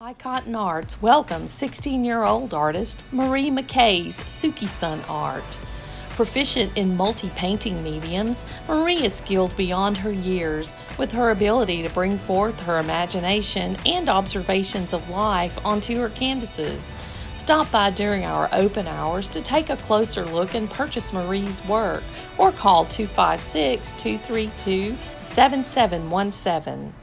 High Cotton Arts welcomes 16 year old artist Marie McCay's Suki Sun art. Proficient in multi painting mediums, Marie is skilled beyond her years with her ability to bring forth her imagination and observations of life onto her canvases. Stop by during our open hours to take a closer look and purchase Marie's work or call 256 232 7717.